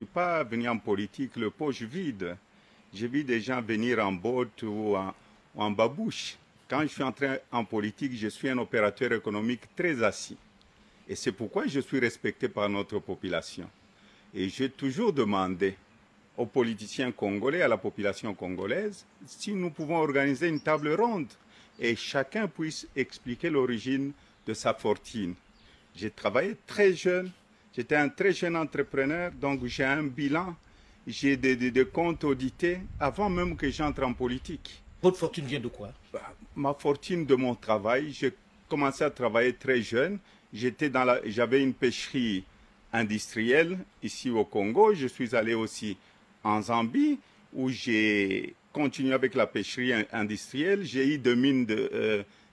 Je ne suis pas venu en politique le poche vide. J'ai vu des gens venir en botte ou en, ou en babouche. Quand je suis entré en politique, je suis un opérateur économique très assis. Et c'est pourquoi je suis respecté par notre population. Et j'ai toujours demandé aux politiciens congolais, à la population congolaise, si nous pouvons organiser une table ronde et chacun puisse expliquer l'origine de sa fortune. J'ai travaillé très jeune, j'étais un très jeune entrepreneur, donc j'ai un bilan, j'ai des, des, des, comptes audités avant même que j'entre en politique. Votre fortune vient de quoi? Ma fortune de mon travail, j'ai commencé à travailler très jeune. J'étais dans la, j'avais une pêcherie industrielle ici au Congo. Je suis allé aussi en Zambie où j'ai continué avec la pêcherie industrielle. J'ai eu des mines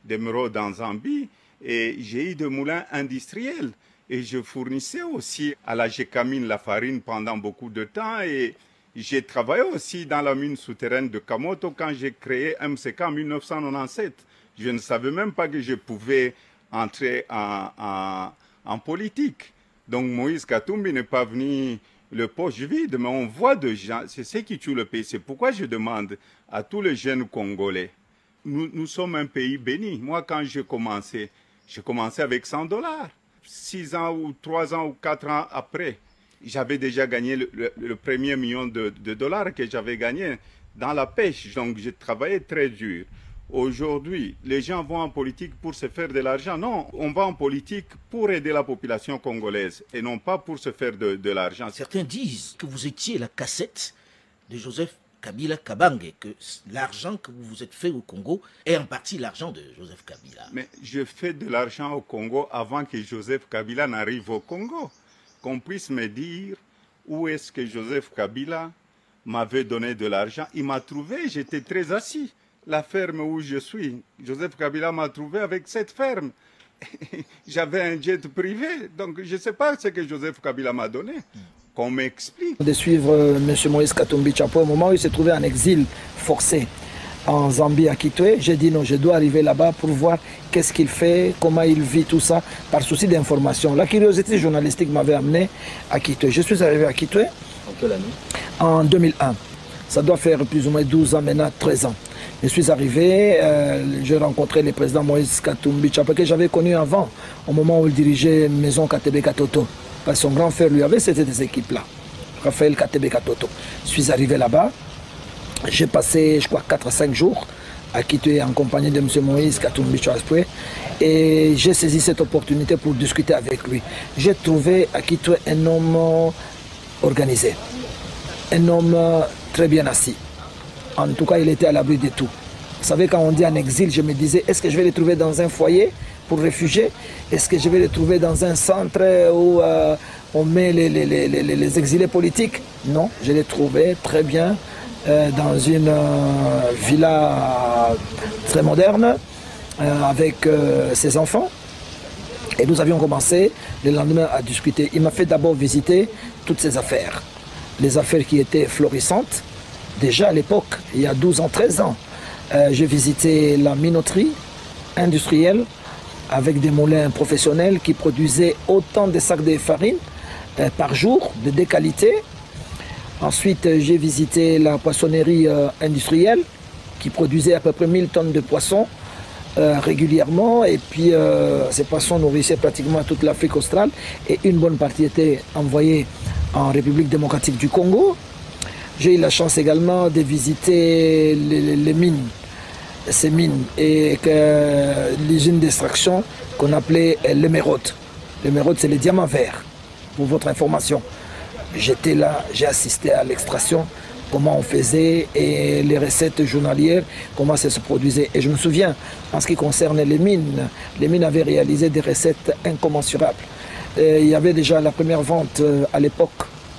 d'émeraude de, euh, en Zambie et j'ai eu des moulins industriels. Et je fournissais aussi à la Gécamine la farine pendant beaucoup de temps et j'ai travaillé aussi dans la mine souterraine de Kamoto quand j'ai créé MCK en 1997. Je ne savais même pas que je pouvais entrer en, politique. Donc Moïse Katumbi n'est pas venu le poche vide, mais on voit de gens, c'est ce qui tue le pays. C'est pourquoi je demande à tous les jeunes Congolais, nous sommes un pays béni. Moi, quand j'ai commencé, j'ai commencé avec 100 dollars. Six ans ou trois ans ou quatre ans après, j'avais déjà gagné le, premier million de, de dollars que j'avais gagné dans la pêche. Donc, j'ai travaillé très dur. Aujourd'hui, les gens vont en politique pour se faire de l'argent. Non, on va en politique pour aider la population congolaise et non pas pour se faire de, de l'argent. Certains disent que vous étiez la cassette de Joseph Kabila Kabange, que l'argent que vous vous êtes fait au Congo est en partie l'argent de Joseph Kabila. Mais je fais de l'argent au Congo avant que Joseph Kabila n'arrive au Congo. Qu'on puisse me dire où est-ce que Joseph Kabila m'avait donné de l'argent. Il m'a trouvé, j'étais très assis la ferme où je suis. Joseph Kabila m'a trouvé avec cette ferme. J'avais un jet privé, donc je ne sais pas ce que Joseph Kabila m'a donné. Qu'on m'explique. De suivre euh, M. Moïse Katumbi Chapo au moment où il s'est trouvé en exil forcé en Zambie à Kitwe, j'ai dit non, je dois arriver là-bas pour voir qu'est-ce qu'il fait, comment il vit tout ça, par souci d'information. La curiosité journalistique m'avait amené à Kitwe. Je suis arrivé à Kitwe. En quelle année? En 2001. Ça doit faire plus ou moins 12 ans maintenant, 13 ans. Je suis arrivé, euh, j'ai rencontré le président Moïse Katumbi Chapa, que j'avais connu avant, au moment où il dirigeait Maison Katebe Katoto. Parce que son grand frère lui avait, c'était des équipes-là. Raphaël Katebe Katoto. Je suis arrivé là-bas, j'ai passé, je crois, 4 à 5 jours à Kitwe en compagnie de M. Moïse Katumbi Chapwe et j'ai saisi cette opportunité pour discuter avec lui. J'ai trouvé à Kitwe un homme organisé, un homme très bien assis. En tout cas, il était à l'abri de tout. Vous savez, quand on dit en exil, je me disais, est-ce que je vais le trouver dans un foyer pour réfugiés Est-ce que je vais le trouver dans un centre où euh, on met les, les, les, les, exilés politiques? Non, je l'ai trouvé très bien euh, dans une euh, villa très moderne avec ses enfants. Et nous avions commencé le lendemain à discuter. Il m'a fait d'abord visiter toutes ses affaires. Les affaires qui étaient florissantes, déjà à l'époque, il y a 12 ans, 13 ans, j'ai visité la minoterie industrielle avec des moulins professionnels qui produisaient autant de sacs de farine euh, par jour de deux qualités. Ensuite, j'ai visité la poissonnerie euh, industrielle qui produisait à peu près 1000 tonnes de poissons régulièrement. Et puis, ces poissons nourrissaient pratiquement toute l'Afrique australe et une bonne partie était envoyée en République démocratique du Congo. J'ai eu la chance également de visiter les mines, ces mines, et l'usine d'extraction qu'on appelait l'émeraude. L'émeraude, c'est les diamants verts, pour votre information. J'étais là, j'ai assisté à l'extraction, comment on faisait, et les recettes journalières, comment ça se produisait. Et je me souviens, en ce qui concerne les mines, les mines avaient réalisé des recettes incommensurables. Il y avait déjà la première vente à l'époque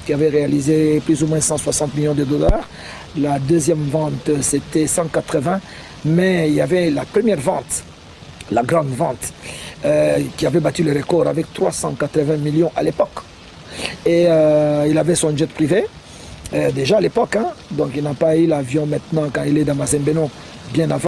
qui avait réalisé plus ou moins 160 millions de dollars. La deuxième vente, c'était 180, mais il y avait la première vente, la grande vente, euh, qui avait battu le record avec 380 millions à l'époque. Et euh, il avait son jet privé, euh, déjà à l'époque, hein, donc il n'a pas eu l'avion maintenant quand il est dans Mazembenon, bien avant.